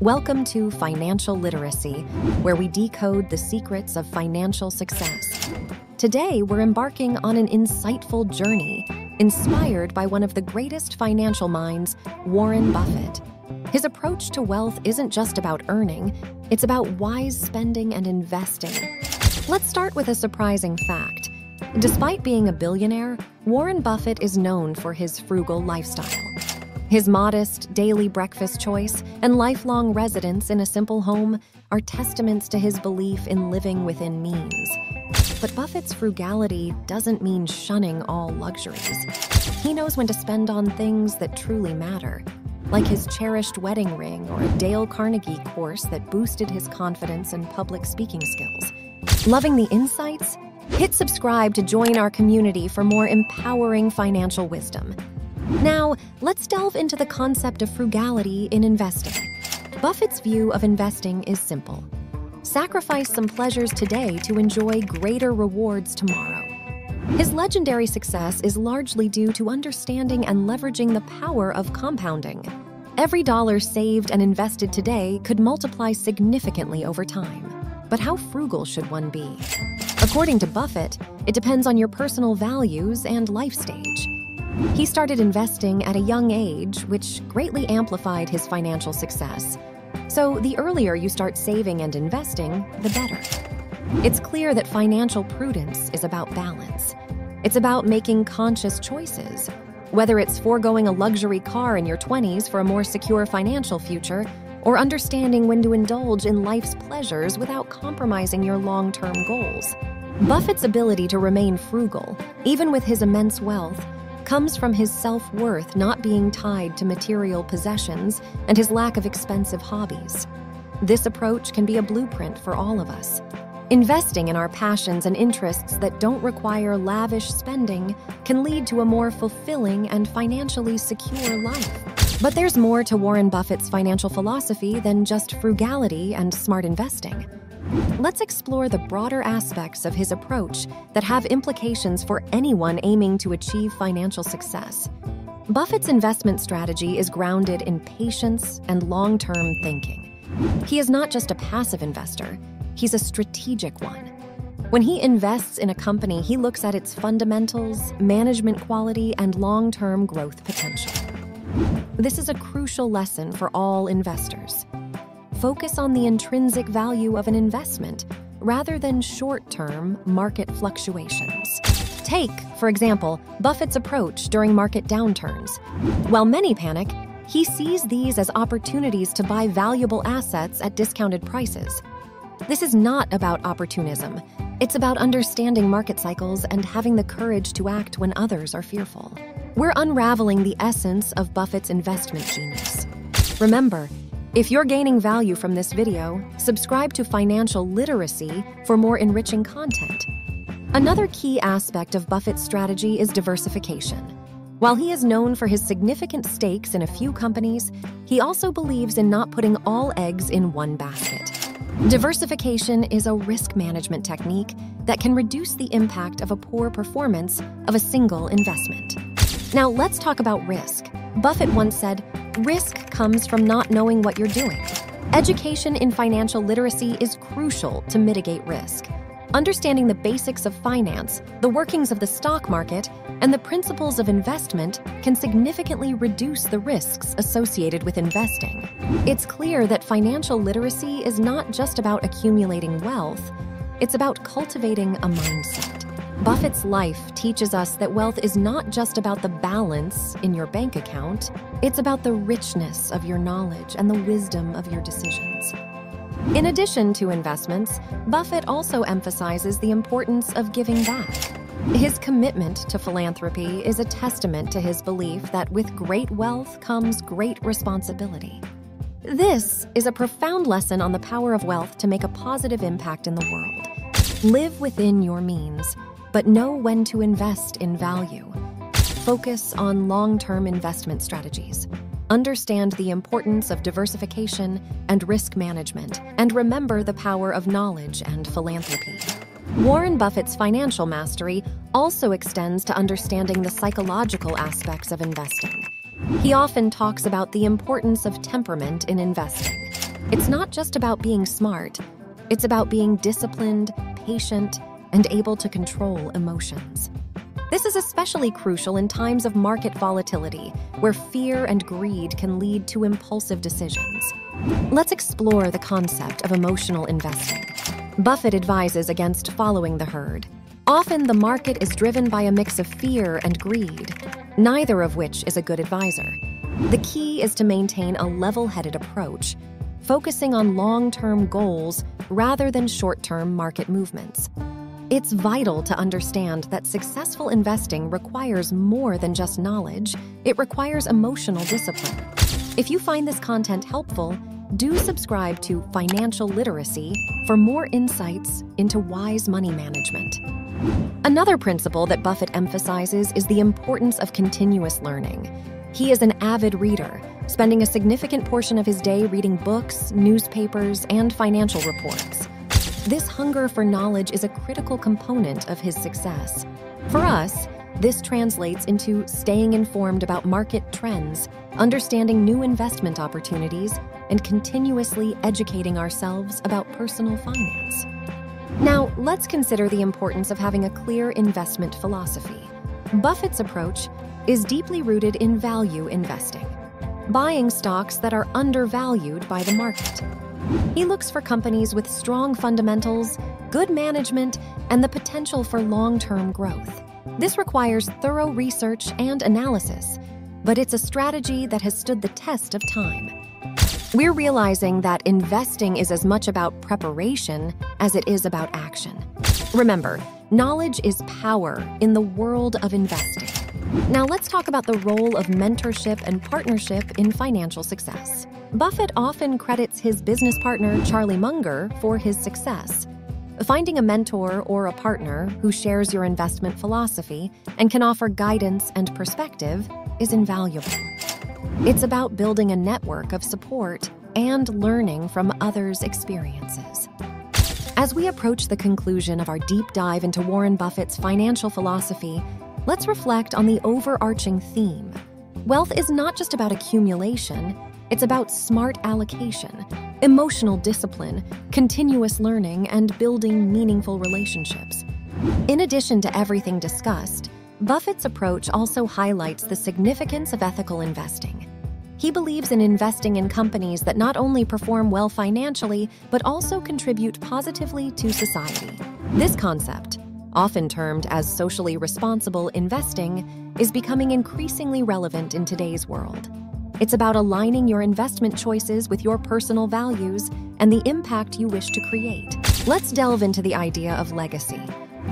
Welcome to Financial Literacy, where we decode the secrets of financial success. Today, we're embarking on an insightful journey inspired by one of the greatest financial minds, Warren Buffett. His approach to wealth isn't just about earning, it's about wise spending and investing. Let's start with a surprising fact. Despite being a billionaire, Warren Buffett is known for his frugal lifestyle. His modest, daily breakfast choice and lifelong residence in a simple home are testaments to his belief in living within means. But Buffett's frugality doesn't mean shunning all luxuries. He knows when to spend on things that truly matter, like his cherished wedding ring or a Dale Carnegie course that boosted his confidence and public speaking skills. Loving the insights? Hit subscribe to join our community for more empowering financial wisdom. Now, let's delve into the concept of frugality in investing. Buffett's view of investing is simple sacrifice some pleasures today to enjoy greater rewards tomorrow. His legendary success is largely due to understanding and leveraging the power of compounding. Every dollar saved and invested today could multiply significantly over time. But how frugal should one be? According to Buffett, it depends on your personal values and life stage. He started investing at a young age, which greatly amplified his financial success. So, the earlier you start saving and investing, the better. It's clear that financial prudence is about balance. It's about making conscious choices. Whether it's foregoing a luxury car in your 20s for a more secure financial future, or understanding when to indulge in life's pleasures without compromising your long term goals. Buffett's ability to remain frugal, even with his immense wealth, comes from his self worth not being tied to material possessions and his lack of expensive hobbies. This approach can be a blueprint for all of us. Investing in our passions and interests that don't require lavish spending can lead to a more fulfilling and financially secure life. But there's more to Warren Buffett's financial philosophy than just frugality and smart investing. Let's explore the broader aspects of his approach that have implications for anyone aiming to achieve financial success. Buffett's investment strategy is grounded in patience and long term thinking. He is not just a passive investor, he's a strategic one. When he invests in a company, he looks at its fundamentals, management quality, and long term growth potential. This is a crucial lesson for all investors focus on the intrinsic value of an investment rather than short term market fluctuations. Take, for example, Buffett's approach during market downturns. While many panic, he sees these as opportunities to buy valuable assets at discounted prices. This is not about opportunism. It's about understanding market cycles and having the courage to act when others are fearful. We're unraveling the essence of Buffett's investment genius. Remember, if you're gaining value from this video, subscribe to Financial Literacy for more enriching content. Another key aspect of Buffett's strategy is diversification. While he is known for his significant stakes in a few companies, he also believes in not putting all eggs in one basket. Diversification is a risk management technique that can reduce the impact of a poor performance of a single investment. Now, let's talk about risk. Buffett once said, Risk comes from not knowing what you're doing. Education in financial literacy is crucial to mitigate risk. Understanding the basics of finance, the workings of the stock market, and the principles of investment can significantly reduce the risks associated with investing. It's clear that financial literacy is not just about accumulating wealth, it's about cultivating a mindset. Buffett's life teaches us that wealth is not just about the balance in your bank account, it's about the richness of your knowledge and the wisdom of your decisions. In addition to investments, Buffett also emphasizes the importance of giving back. His commitment to philanthropy is a testament to his belief that with great wealth comes great responsibility. This is a profound lesson on the power of wealth to make a positive impact in the world. Live within your means but know when to invest in value. Focus on long term investment strategies. Understand the importance of diversification and risk management, and remember the power of knowledge and philanthropy. Warren Buffett's financial mastery also extends to understanding the psychological aspects of investing. He often talks about the importance of temperament in investing. It's not just about being smart, it's about being disciplined, patient, and able to control emotions. This is especially crucial in times of market volatility, where fear and greed can lead to impulsive decisions. Let's explore the concept of emotional investing. Buffett advises against following the herd. Often, the market is driven by a mix of fear and greed, neither of which is a good advisor. The key is to maintain a level headed approach, focusing on long term goals rather than short term market movements. It's vital to understand that successful investing requires more than just knowledge, it requires emotional discipline. If you find this content helpful, do subscribe to Financial Literacy for more insights into wise money management. Another principle that Buffett emphasizes is the importance of continuous learning. He is an avid reader, spending a significant portion of his day reading books, newspapers, and financial reports. This hunger for knowledge is a critical component of his success. For us, this translates into staying informed about market trends, understanding new investment opportunities, and continuously educating ourselves about personal finance. Now, let's consider the importance of having a clear investment philosophy. Buffett's approach is deeply rooted in value investing, buying stocks that are undervalued by the market. He looks for companies with strong fundamentals, good management, and the potential for long term growth. This requires thorough research and analysis, but it's a strategy that has stood the test of time. We're realizing that investing is as much about preparation as it is about action. Remember, knowledge is power in the world of investing. Now, let's talk about the role of mentorship and partnership in financial success. Buffett often credits his business partner, Charlie Munger, for his success. Finding a mentor or a partner who shares your investment philosophy and can offer guidance and perspective is invaluable. It's about building a network of support and learning from others' experiences. As we approach the conclusion of our deep dive into Warren Buffett's financial philosophy, let's reflect on the overarching theme. Wealth is not just about accumulation, it's about smart allocation, emotional discipline, continuous learning, and building meaningful relationships. In addition to everything discussed, Buffett's approach also highlights the significance of ethical investing. He believes in investing in companies that not only perform well financially, but also contribute positively to society. This concept, often termed as socially responsible investing, is becoming increasingly relevant in today's world. It's about aligning your investment choices with your personal values and the impact you wish to create. Let's delve into the idea of legacy.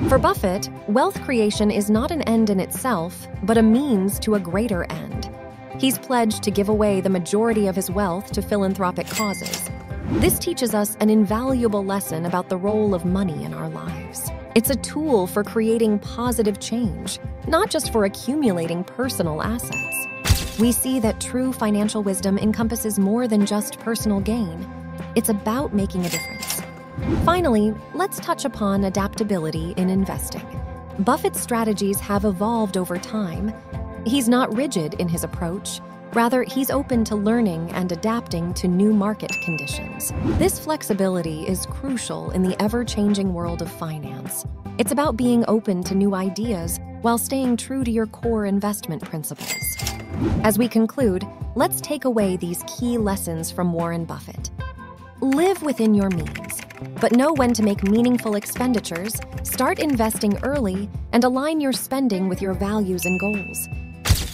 For Buffett, wealth creation is not an end in itself, but a means to a greater end. He's pledged to give away the majority of his wealth to philanthropic causes. This teaches us an invaluable lesson about the role of money in our lives. It's a tool for creating positive change, not just for accumulating personal assets we see that true financial wisdom encompasses more than just personal gain. It's about making a difference. Finally, let's touch upon adaptability in investing. Buffett's strategies have evolved over time. He's not rigid in his approach. Rather, he's open to learning and adapting to new market conditions. This flexibility is crucial in the ever changing world of finance. It's about being open to new ideas while staying true to your core investment principles. As we conclude, let's take away these key lessons from Warren Buffett. Live within your means, but know when to make meaningful expenditures, start investing early, and align your spending with your values and goals.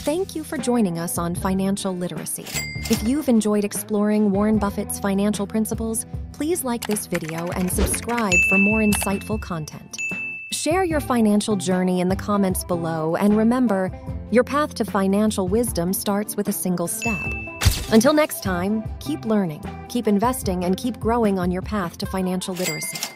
Thank you for joining us on Financial Literacy. If you've enjoyed exploring Warren Buffett's financial principles, please like this video and subscribe for more insightful content. Share your financial journey in the comments below, and remember, your path to financial wisdom starts with a single step. Until next time, keep learning, keep investing, and keep growing on your path to financial literacy.